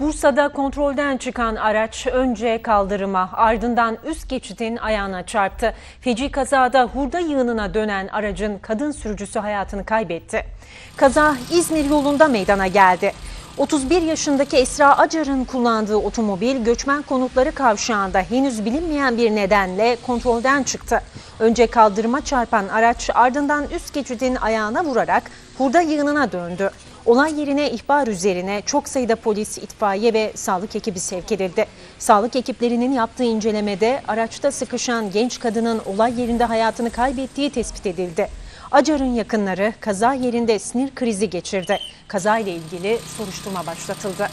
Bursa'da kontrolden çıkan araç önce kaldırıma ardından üst geçidin ayağına çarptı. Feci kazada hurda yığınına dönen aracın kadın sürücüsü hayatını kaybetti. Kaza İzmir yolunda meydana geldi. 31 yaşındaki Esra Acar'ın kullandığı otomobil göçmen konutları kavşağında henüz bilinmeyen bir nedenle kontrolden çıktı. Önce kaldırıma çarpan araç ardından üst geçidin ayağına vurarak hurda yığınına döndü. Olay yerine ihbar üzerine çok sayıda polis, itfaiye ve sağlık ekibi sevk edildi. Sağlık ekiplerinin yaptığı incelemede araçta sıkışan genç kadının olay yerinde hayatını kaybettiği tespit edildi. Acar'ın yakınları kaza yerinde sinir krizi geçirdi. Kazayla ilgili soruşturma başlatıldı.